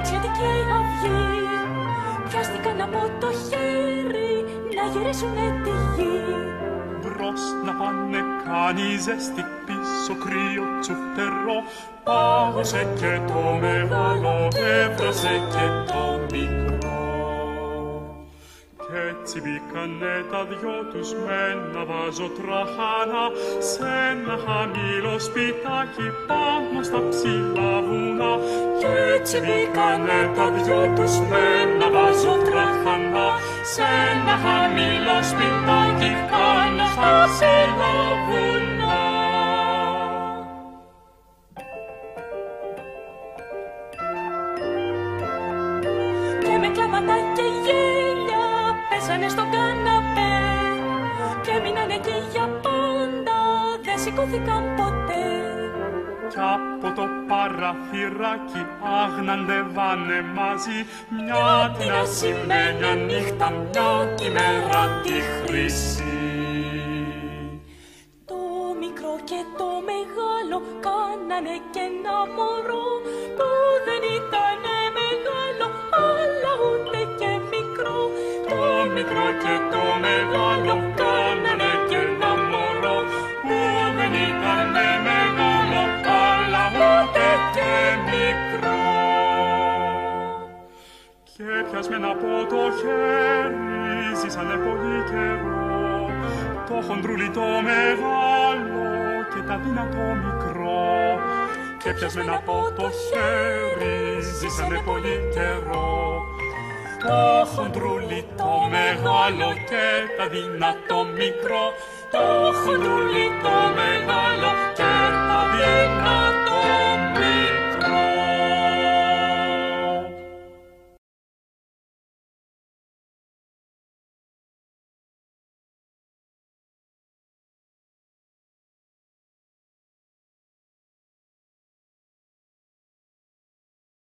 άνοιξε και η αυγή Πιάστηκαν από το χέρι να γυρίσουνε τη γη. Μπρος να πάνε κάνει ζέστη πίσω κρύο τσουφτερό Πάγωσε και το μεγάλο έβρασε και το μικρό. Κι έτσι μπήκανε τα δυο τους με ένα βάζο τραχάνα. Σε ένα χαμηλό σπιτάκι πάνω στα ψηλά έτσι μπήκανε τα δυο τους με ένα βάζο τραχάνα σε ένα χαμηλό σπιτάκι πάνω στα ψηλά βουνά Και με κλάματα και γέλια πέσανε στον καναπέ. Και μείνανε εκεί για πάντα, δεν σηκώθηκαν ποτέ Κι από το παραθυράκι άγναντευάνε μαζί. Μια την ασημένια νύχτα, μια τη μέρα τη χρυσή. Το μικρό και το μεγάλο κάνανε και ένα μωρό. Που δεν ήταν πιασμένα από το χέρι ζήσανε πολύ καιρό το χοντρούλι το μεγάλο και τα δυνατό μικρό. Και πιασμένα από το χέρι ζήσανε πολύ καιρό το χοντρούλι το μεγάλο και τα δυνατό μικρό. Το χοντρούλι το μεγάλο και τα δυνατό